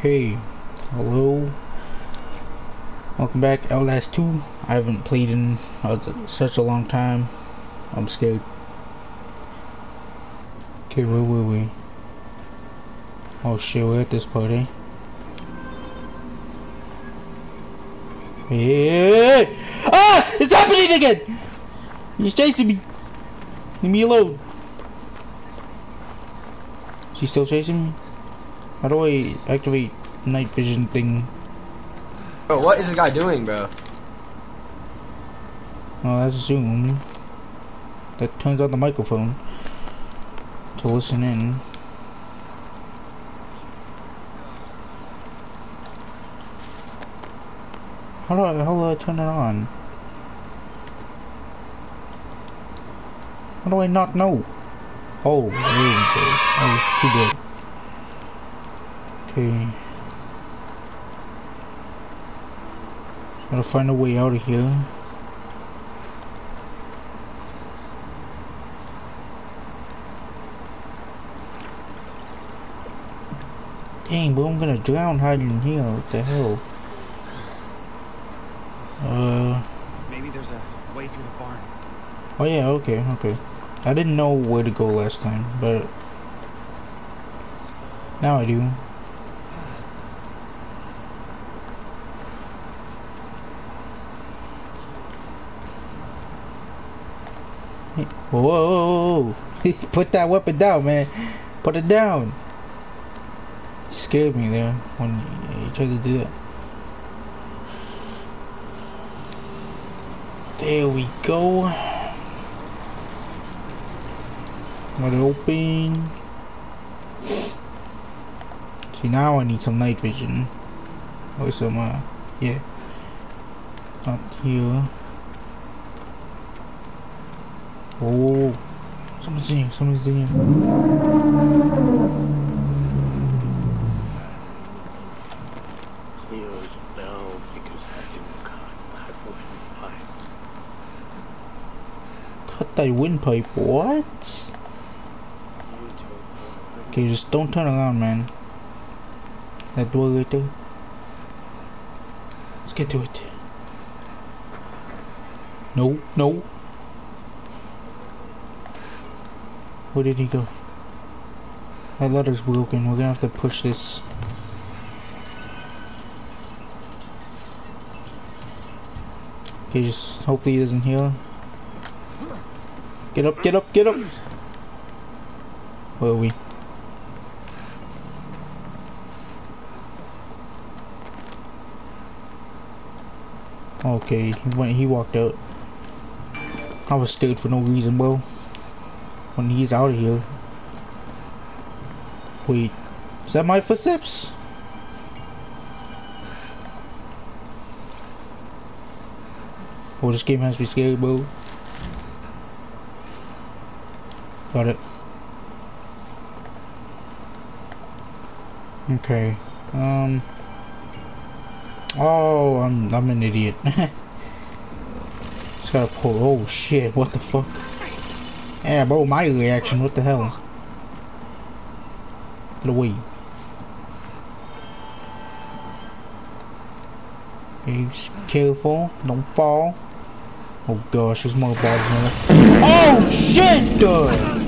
Okay, hello. Welcome back, Outlast 2. I haven't played in uh, such a long time. I'm scared. Okay, where were we? Oh shit, we're at this party. Hey! Ah! It's happening again! He's chasing me! Leave me alone! She's still chasing me? How do I activate night vision thing? Bro, what is this guy doing, bro? Oh, that's Zoom. That turns on the microphone to listen in. How do I, how do I turn it on? How do I not know? Oh, there we go. Oh, too good. Okay. Gotta find a way out of here. Dang, bro, I'm gonna drown hiding in here. What the hell? Uh. Maybe there's a way through the barn. Oh yeah, okay, okay. I didn't know where to go last time, but now I do. Whoa, put that weapon down, man. Put it down. scared me there when you tried to do that. There we go. Let it open. See now I need some night vision. Or some uh yeah. Not here. Oh, someone's someone's in. Cut thy windpipe, what? Okay, just don't turn around, man. That door right there. Let's get to it. No, no. Where did he go? That ladder's broken. We're gonna have to push this. Okay, just hopefully he doesn't heal. Get up, get up, get up! Where are we? Okay, he went. He walked out. I was scared for no reason, bro when he's out of here. Wait, is that my footsteps? Oh, this game has to be scary, bro. Got it. Okay. Um. Oh, I'm I'm an idiot. Just gotta pull. Oh shit! What the fuck? Yeah, bro, my reaction, what the hell? Get away. Be careful, don't fall. Oh gosh, there's more balls in there. Oh shit, dude!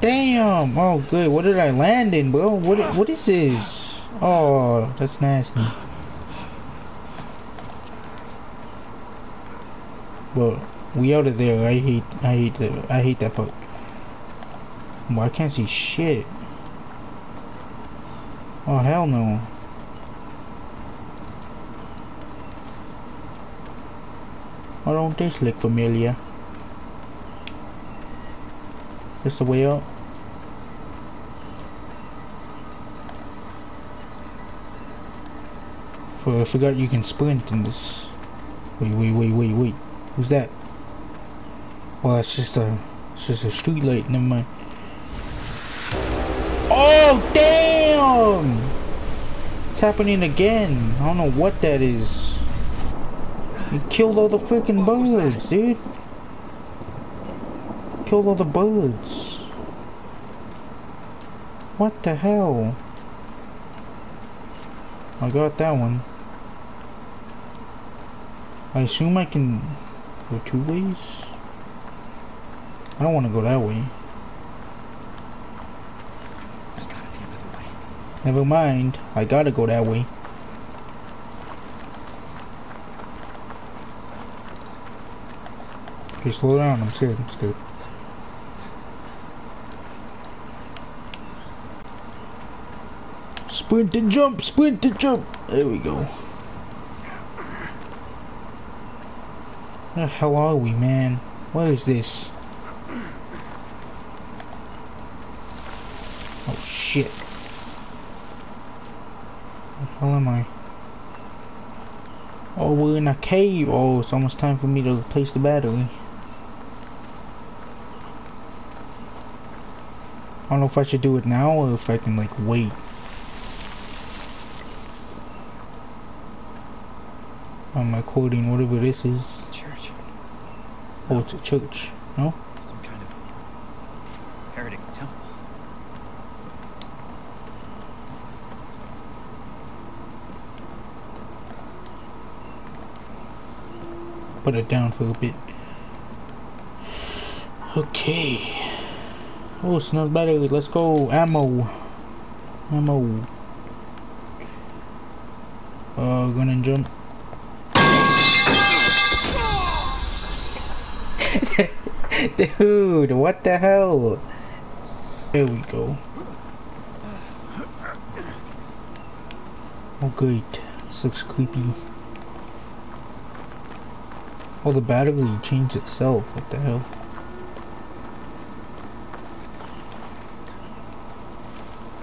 Damn! Oh good, what did I land in, bro? What what is this? Oh, that's nasty. Bro. We out of there. I hate. I hate that. I hate that part. Well, I can't see shit. Oh hell no. I don't taste like familiar? This the way out? For I forgot you can sprint in this. Wait, wait, wait, wait, wait. Who's that? Well, it's just a, it's just a street light. Never mind. Oh damn! It's happening again. I don't know what that is. He killed all the freaking birds, dude. Killed all the birds. What the hell? I got that one. I assume I can go two ways? I don't want to go that way. There's gotta be another way. Never mind. I gotta go that way. Okay, slow down. I'm scared. I'm scared. Sprint and jump, sprint and jump. There we go. Where the hell are we, man? Where is this? Shit. Where the hell am I? Oh, we're in a cave. Oh, it's almost time for me to replace the battery. I don't know if I should do it now or if I can like wait. I'm recording whatever this is. Church. Oh, it's a church. No? Some kind of heretic temple. Put it down for a bit. Okay. Oh, not battery. Let's go. Ammo. Ammo. Uh, gonna jump. Dude, what the hell? There we go. Oh great, this looks creepy. Oh, the battery changed itself, what the hell?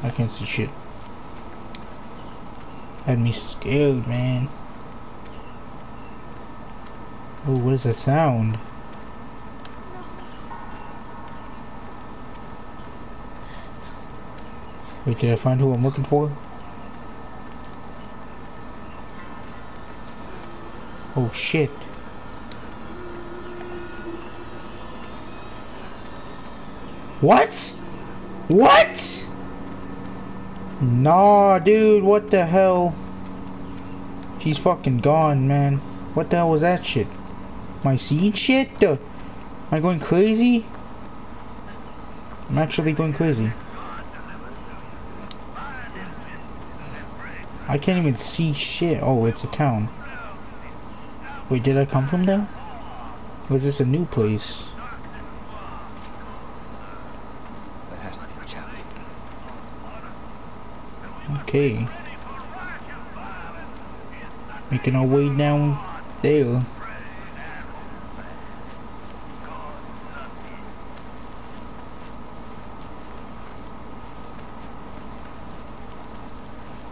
I can't see shit. Had me scared, man. Oh, what is that sound? Wait, did I find who I'm looking for? Oh shit. What? What? Nah, dude, what the hell? She's fucking gone, man. What the hell was that shit? Am I seeing shit? Uh, am I going crazy? I'm actually going crazy. I can't even see shit. Oh, it's a town. Wait, did I come from there? Was this a new place? That has to be the chapel. Okay. Making our way down there.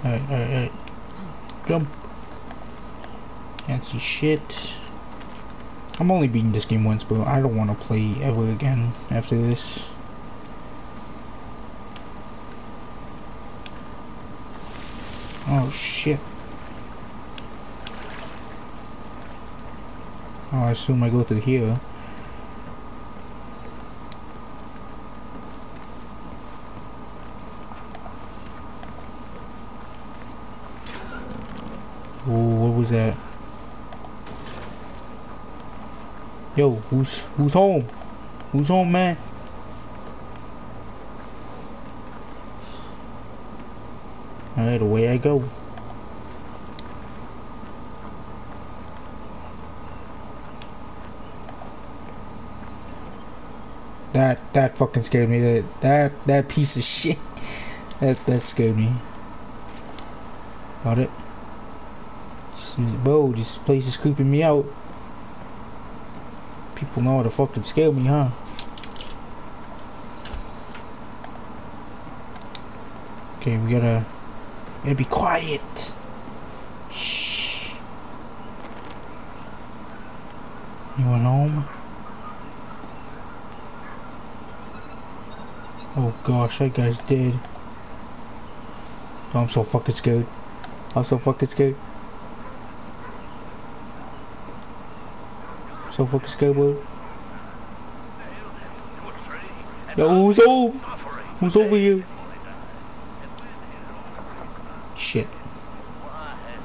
Alright, alright, alright. Jump. Can't see shit. I'm only beating this game once, but I don't want to play ever again after this. Oh shit. Oh, I assume I go through here. Oh, what was that? Yo, who's who's home? Who's home, man? Away I go. That that fucking scared me. That that that piece of shit. That that scared me. Got it. Just- Bro, this place is creeping me out. People know how to fucking scare me, huh? Okay, we gotta, gotta be quiet. Shh. Anyone home? Oh gosh, that guy's dead. I'm so fucking scared. I'm so fucking scared. So fucking scared, bro. Yo, who's home? Who's over here? Shit.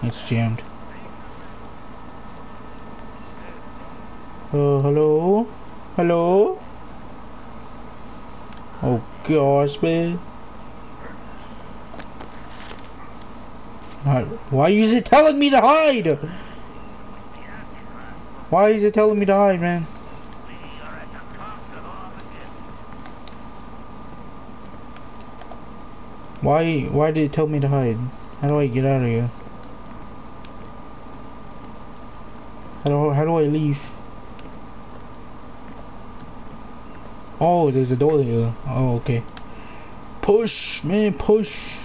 It's jammed. Uh, hello? Hello? Oh gosh, man. Why is it telling me to hide? Why is it telling me to hide, man? Why, why did it tell me to hide? How do I get out of here? How do, how do I leave? Oh, there's a door here. Oh, okay. Push, man, push.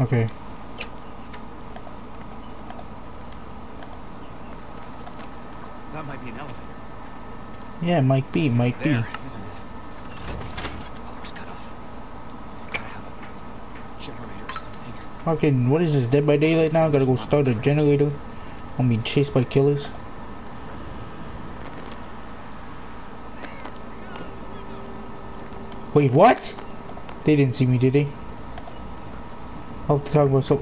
Okay. That might be an elevator. Yeah, might be, might be. There, isn't it? Power's cut off. They've gotta have a generator or something. What is this, Dead by Daylight now? Gotta go start a generator. I'm being chased by killers. Wait, what? They didn't see me, did they? I'll have to talk about so.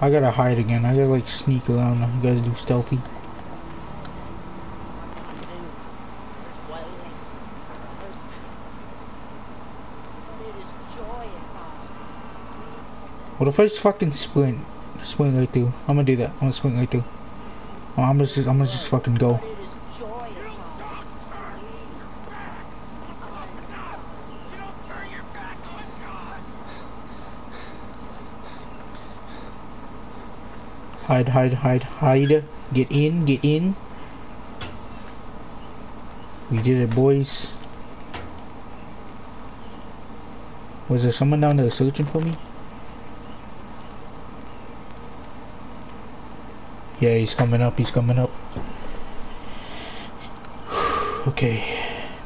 I gotta hide again. I gotta like sneak around. You guys do stealthy. What if I just fucking sprint? Sprint right through. I'm gonna do that. I'm gonna sprint right through. I'm gonna just, I'm gonna just fucking go. Hide, hide, hide, hide. Get in, get in. We did it, boys. Was there someone down there searching for me? Yeah, he's coming up, he's coming up. okay.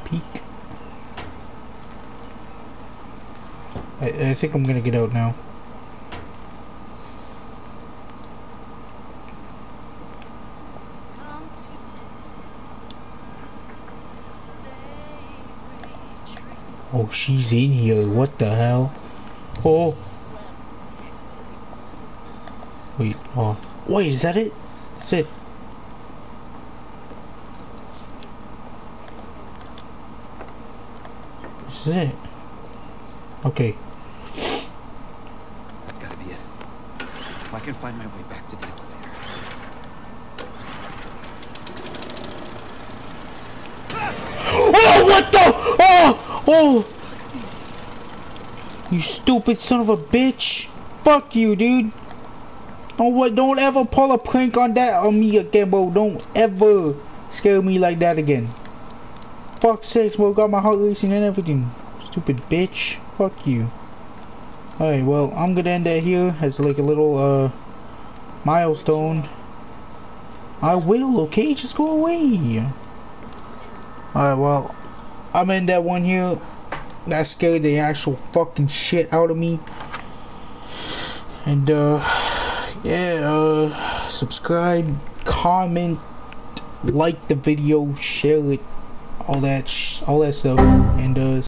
Peek. I, I think I'm gonna get out now. Oh, she's in here. What the hell? Oh. Wait, oh. Wait, is that it? That's it. This is it. Okay. That's gotta be it. If I can find my way back to the elevator. Oh, what the? Oh, oh. You stupid son of a bitch. Fuck you, dude. Don't? Don't ever pull a prank on that on me again, bro. Don't ever scare me like that again. Fuck sakes, bro. Got my heart racing and everything. Stupid bitch. Fuck you. Alright, well, I'm gonna end that here as like a little, uh, milestone. I will, okay? Just go away. Alright, well, I'm in that one here. That scared the actual fucking shit out of me. And, uh, yeah, uh, subscribe, comment, like the video, share it, all that, all that stuff. And, uh,